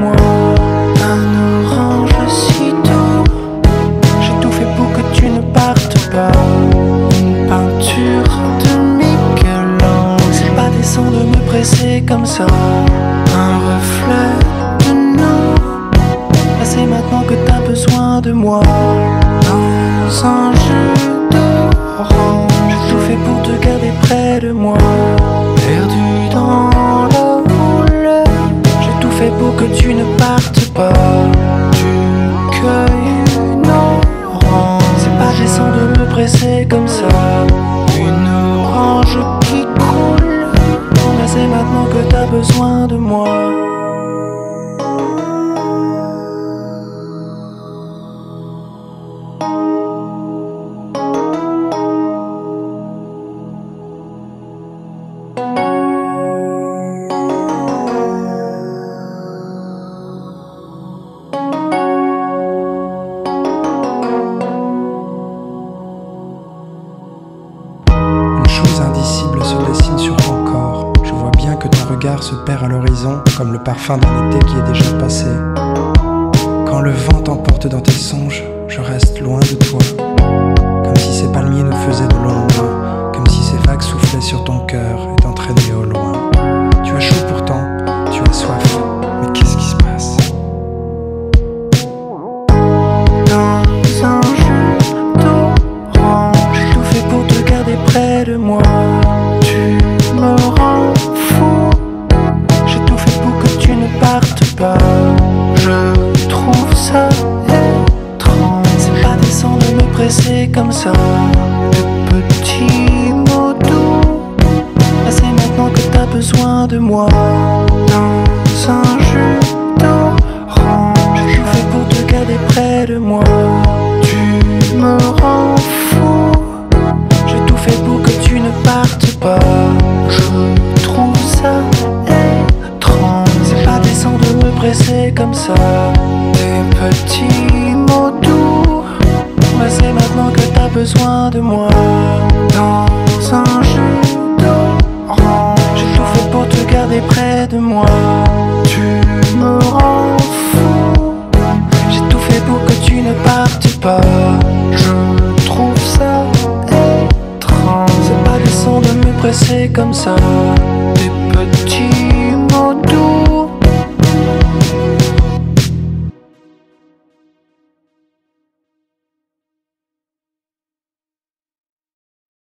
Moi, un orange si tôt, J'ai tout fait pour que tu ne partes pas. Une peinture de Michel. C'est pas décent de me presser comme ça. Ne partes pas. Tu cueilles une orange. C'est pas décent de me presser comme ça. Une orange qui coule. Mais c'est maintenant que t'as besoin de moi. Une chose indicible se dessine sur ton corps. Je vois bien que ton regard se perd à l'horizon, comme le parfum d'un été qui est déjà passé. Quand le vent t'emporte dans tes songes, je reste loin de toi. Comme si ces palmiers nous faisaient de l'ombre, de moi. Tu me rends fou. J'ai tout fait pour que tu ne partes pas. Je trouve ça étrange. C'est pas décent de me presser comme ça. De petits mots doux. Là, c'est maintenant que t'as besoin de moi. Des petits mots doux. Mais c'est maintenant que t'as besoin de moi. Dans un jeu d'orange. J'ai tout fait pour te garder près de moi. Tu me rends fou. J'ai tout fait pour que tu ne partes pas. Je trouve ça étrange. C'est pas décent de me presser comme ça. Des petits mots doux.